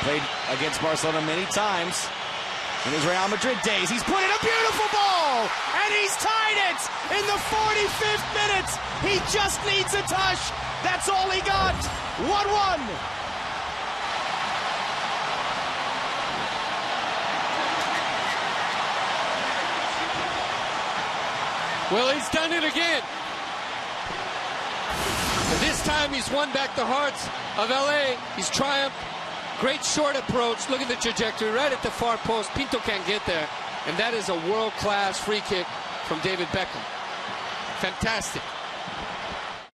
Played against Barcelona many times in his Real Madrid days. He's put in a beautiful ball, and he's tied it in the 45th minute. He just needs a touch. That's all he got. 1 1. Well, he's done it again. This time he's won back the hearts of LA. He's triumphed. Great short approach. Look at the trajectory right at the far post. Pinto can't get there. And that is a world class free kick from David Beckham. Fantastic.